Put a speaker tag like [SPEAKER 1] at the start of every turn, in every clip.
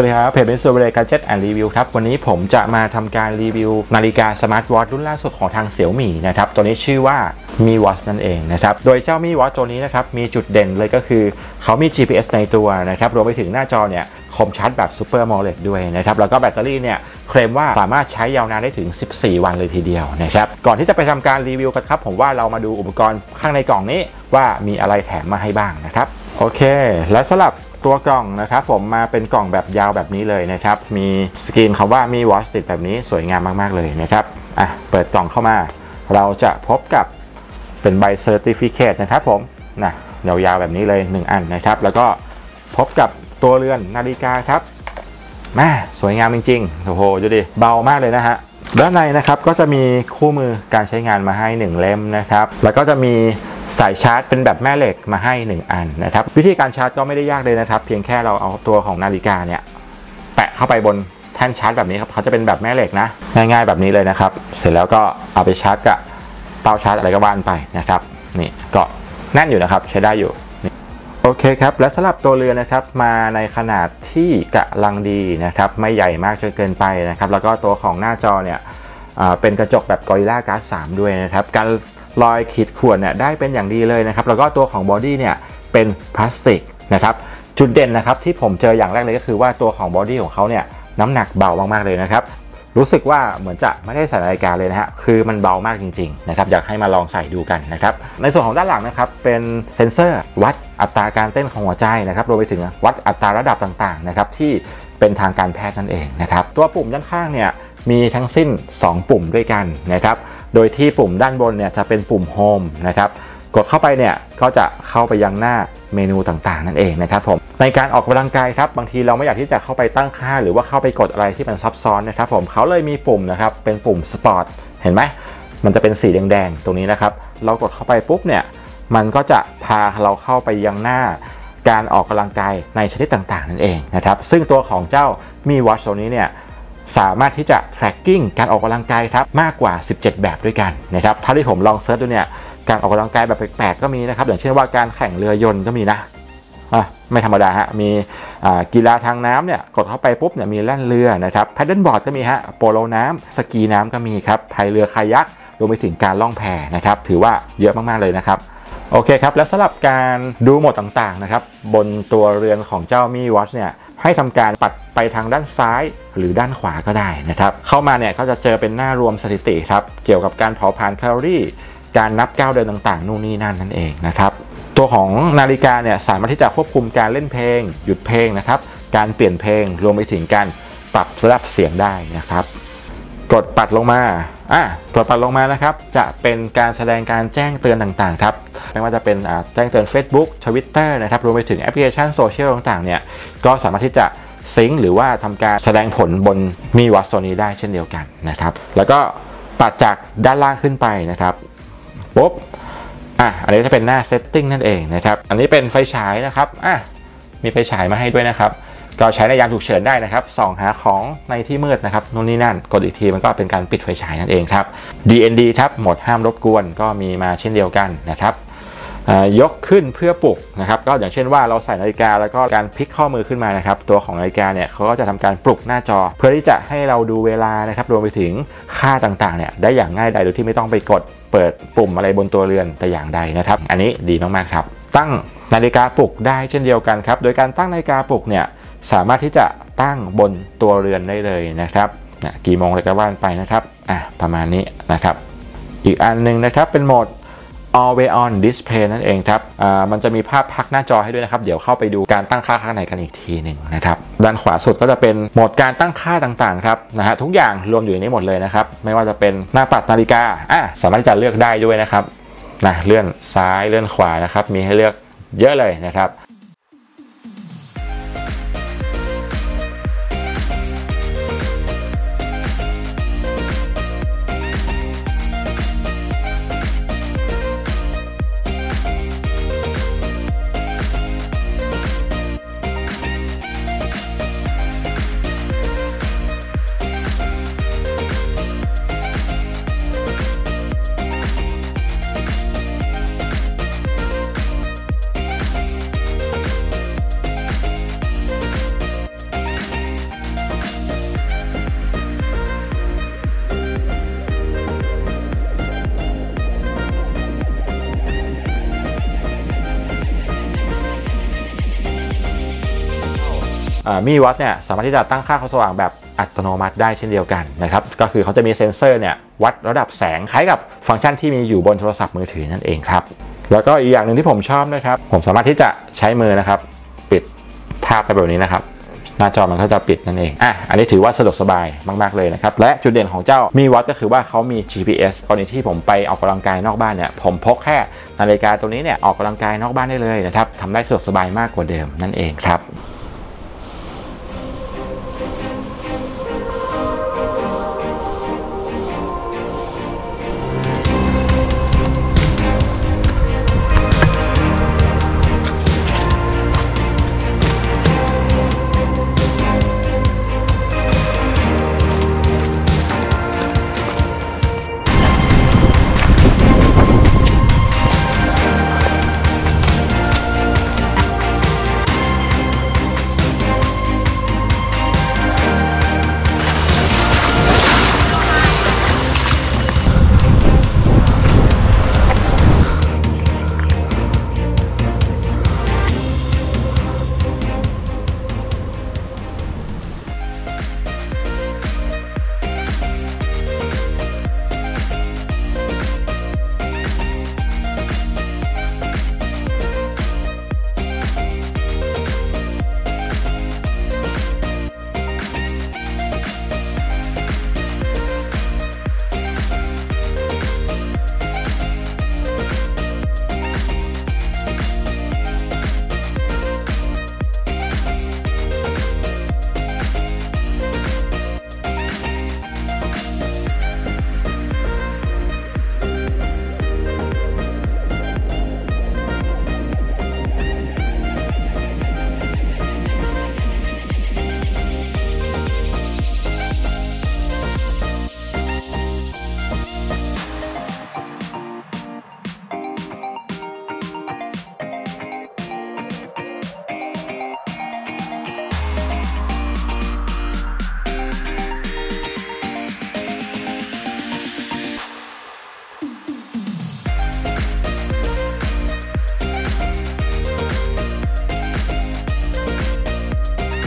[SPEAKER 1] วัสดีครับเพจเป็น Super Gadget and Review ครับ วันนี้ผมจะมาทำการรีวิว นาฬิกาสมาร์ทวอทช์รุ่นล่าสุดของทางเสี่ยวมี่นะครับ ตัวนี้ชื่อว่า Mi Watch นั่นเองนะครับ โดยเจ้า Mi Watch ตัวนี้นะครับ มีจุดเด่นเลยก็คือเขามี GPS ในตัวนะครับ รวมไปถึงหน้าจอเนี่ยคมชัดแบบ Super AMOLED ด้วยนะครับ แล้วก็แบตเตอรี่เนี่ยเคลมว่าสามารถใช้ยาวนานได้ถึง 14 วันเลยทีเดียวนะครับ ก่อนที่จะไปทำการรีวิวกันครับ ผมว่าเรามาดูอุปกรณ์ข้างในกล่องนี้ว่ามีอะไรแถมมาให้บ้างนะครับ โอเค และสำหรับ ตัวกล่องนะครับผมมาเป็นกล่องแบบยาวแบบนี้เลยนะครับ มีสกรีนคำว่า Mi Watch ติดแบบนี้สวยงามมากๆเลยนะครับอะเปิดกล่องเข้ามา เราจะพบกับเป็นใบ certificate นะครับผมนะยาวๆแบบนี้เลย 1 อันนะครับ แล้วก็พบกับตัวเรือนนาฬิกาครับแม่สวยงามจริงๆโอ้โหดูดิเบามากเลยนะฮะด้านในนะครับก็จะมีคู่มือการใช้งานมาให้ 1 เล่มนะครับ แล้วก็จะมี สายชาร์จเป็นแบบแม่เหล็กมาให้ 1 อันนะครับ วิธีการชาร์จก็ไม่ได้ยากเลยนะครับ เพียงแค่เราเอาตัวของนาฬิกาเนี่ยแปะเข้าไปบนแท่นชาร์จแบบนี้ครับเขาจะเป็นแบบแม่เหล็กนะ ง่ายๆแบบนี้เลยนะครับ เสร็จแล้วก็เอาไปชาร์จกับเตาชาร์จอะไรก็ว่านไปนะครับนี่ก็แน่นอยู่นะครับใช้ได้อยู่โอเคครับ และสำหรับตัวเรือนะครับมาในขนาดที่กะลังดีนะครับ ไม่ใหญ่มากจนเกินไปนะครับ แล้วก็ตัวของหน้าจอเนี่ยเป็นกระจกแบบ Gorilla Glass 3ด้วยนะครับกันรอยขีดข่วนเนี่ยได้เป็นอย่างดีเลยนะครับ แล้วก็ตัวของ body เนี่ยเป็นพลาสติกนะครับ จุดเด่นนะครับที่ผมเจออย่างแรกเลยก็คือว่าตัวของ body ของเขาเนี่ยน้ำหนักเบามากๆเลยนะครับ รู้สึกว่าเหมือนจะไม่ได้ใส่นาฬิกาเลยนะฮะ คือมันเบามากจริงๆนะครับ อยากให้มาลองใส่ดูกันนะครับ ในส่วนของด้านหลังนะครับ เป็นเซ็นเซอร์วัดอัตราการเต้นของหัวใจนะครับ รวมไปถึงวัดอัตราระดับต่างๆนะครับที่เป็นทางการแพทย์นั่นเองนะครับ ตัวปุ่มด้านข้างเนี่ยมีทั้งสิ้น 2 ปุ่มด้วยกันนะครับ โดยที่ปุ่มด้านบนเนี่ยจะเป็นปุ่ม home นะครับกดเข้าไปเนี่ยก็จะเข้าไปยังหน้าเมนูต่างๆ นั่นเองนะครับผมในการออกกำลังกายครับบางทีเราไม่อยากที่จะเข้าไปตั้งค่า หรือว่าเข้าไปกดอะไรที่มันซับซ้อนนะครับผมเขาเลยมีปุ่มนะครับเป็นปุ่มสปอร์ตเห็นไหมมันจะเป็นสีแดงๆตรงนี้นะครับ เรากดเข้าไปปุ๊บเนี่ยมันก็จะพาเราเข้าไปยังหน้าการออกกำลังกายในชนิดต่างๆ นั่นเองนะครับซึ่งตัวของเจ้า Mi Watch ตัวนี้เนี่ย สามารถที่จะ tracking การออกกำลังกายครับมากกว่า 17 แบบด้วยกันนะครับถ้าที่ผมลอง search ดูเนี่ยการออกกำลังกายแบบแปลกๆก็มีนะครับอย่างเช่นว่าการแข่งเรือยนต์ก็มีนะไม่ธรรมดาฮะมีกีฬาทางน้ำเนี่ยกดเข้าไปปุ๊บเนี่ยมีแล่นเรือนะครับ paddle board ก็มีฮะโปโลน้ำสกีน้ำก็มีครับพายเรือคายักรวมไปถึงการล่องแพนะครับถือว่าเยอะมากๆเลยนะครับโอเคครับ และสำหรับการดูโหมดต่างๆนะครับบนตัวเรือนของเจ้ามีวอชเนี่ย ให้ทำการปัดไปทางด้านซ้ายหรือด้านขวาก็ได้นะครับเข้ามาเนี่ยเขาจะเจอเป็นหน้ารวมสถิติครับเกี่ยวกับการเผาผลาญแคลอรี่ การนับก้าวเดินต่างๆ นู่นนี่นั่นนั่นเองนะครับตัวของนาฬิกาเนี่ยสามารถที่จะควบคุมการเล่นเพลง หยุดเพลงนะครับการเปลี่ยนเพลงรวมไปถึงการปรับระดับเสียงได้นะครับ กดปัดลงมาอะกดปัดลงมานะครับ จะเป็นการแสดงการแจ้งเตือนต่างๆครับ ไม่ว่าจะเป็นแจ้งเตือน Facebook Twitter นะครับรวมไปถึงแอปพลิเคชันโซเชียลต่างๆเนี่ยก็สามารถที่จะ sync หรือว่าทำการแสดงผลบน Mi Watch ตัวนี้ได้เช่นเดียวกันนะครับ แล้วก็ปัดจากด้านล่างขึ้นไปนะครับปุ๊บอะอันนี้จะเป็นหน้า setting นั่นเองนะครับ อันนี้เป็นไฟฉายนะครับอะมีไฟฉายมาให้ด้วยนะครับ ก็ใช้ในยามฉุกเฉินได้นะครับส่องหาของในที่มืดนะครับนู่นนี่นั่น กดอีกทีมันก็เป็นการปิดไฟฉายนั่นเองครับ DND ครับหมดห้ามรบกวนก็มีมาเช่นเดียวกันนะครับยกขึ้นเพื่อปลุกนะครับก็อย่างเช่นว่าเราใส่นาฬิกาแล้วก็การพลิกข้อมือขึ้นมานะครับตัวของนาฬิกาเนี่ยเขาก็จะทำการปลุกหน้าจอ เพื่อที่จะให้เราดูเวลานะครับรวมไปถึงค่าต่างๆเนี่ยได้อย่างง่ายดายโดยที่ไม่ต้องไปกดเปิดปุ่มอะไรบนตัวเรือนแต่อย่างใดนะครับ อันนี้ดีมากๆครับ ตั้งนาฬิกาปลุกได้เช่นเดียวกันครับโดยการตั้งนาฬิกาปลุกเนี่ย สามารถที่จะตั้งบนตัวเรือนได้เลยนะครับนะกี่โมงเลยก็ว่านไปนะครับอะประมาณนี้นะครับ อีกอันหนึ่งนะครับเป็นโหมด Always on Display นั่นเองครับอ่ามันจะมีภาพพักหน้าจอให้ด้วยนะครับ เดี๋ยวเข้าไปดูการตั้งค่าข้างในกันอีกทีหนึ่งนะครับ ด้านขวาสุดก็จะเป็นโหมดการตั้งค่าต่างๆครับนะฮะทุกอย่างรวมอยู่ในนี้หมดเลยนะครับ ไม่ว่าจะเป็นหน้าปัดนาฬิกาอะสามารถที่จะเลือกได้ด้วยนะครับนะเลื่อนซ้ายเลื่อนขวานะครับ มีให้เลือกเยอะเลยนะครับ มีวัตเนี่ยสามารถที่จะตั้งค่าความสว่างแบบอัตโนมัติได้เช่นเดียวกันนะครับก็คือเขาจะมีเซ็นเซอร์เนี่ยวัดระดับแสงคล้ายกับฟังก์ชันที่มีอยู่บนโทรศัพท์มือถือนั่นเองครับแล้วก็อีกอย่างหนึ่งที่ผมชอบนะครับ ผมสามารถที่จะใช้มือนะครับ ปิดทาบไปแบบนี้นะครับ หน้าจอมันก็จะปิดนั่นเองอะอันนี้ถือว่าสะดวกสบายมากๆเลยนะครับ และจุดเด่นของเจ้ามีวัตก็คือว่าเขามี GPS กรณีที่ผมไปออกกำลังกายนอกบ้านเนี่ยผมพกแค่นาฬิกาตัวนี้เนี่ยออกกำลังกายนอกบ้านได้เลยนะครับทำได้สะดวกสบายมากกว่าเดิมนั่นเองครับ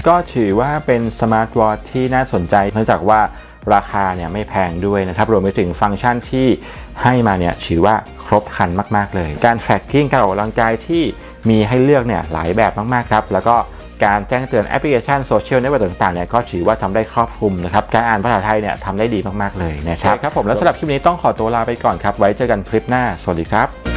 [SPEAKER 1] ก็ถือว่าเป็น smart watch ที่น่าสนใจเนื่องจากว่าราคาเนี่ยไม่แพงด้วยนะครับ รวมไปถึงฟังก์ชันที่ให้มาเนี่ยถือว่าครบครันมาก ๆ เลย การ tracking การออกกำลังกายที่มีให้เลือกเนี่ยหลายแบบมาก ๆ ครับ แล้วก็การแจ้งเตือนแอปพลิเคชันโซเชียลเน็ตเวิร์กต่างๆเนี่ยก็ถือว่าทำได้ครอบคลุมนะครับ การอ่านภาษาไทยเนี่ยทำได้ดีมาก ๆ เลยนะครับครับผมแล้วสำหรับคลิปนี้ต้องขอตัวลาไปก่อนครับ ไว้เจอกันคลิปหน้า สวัสดีครับ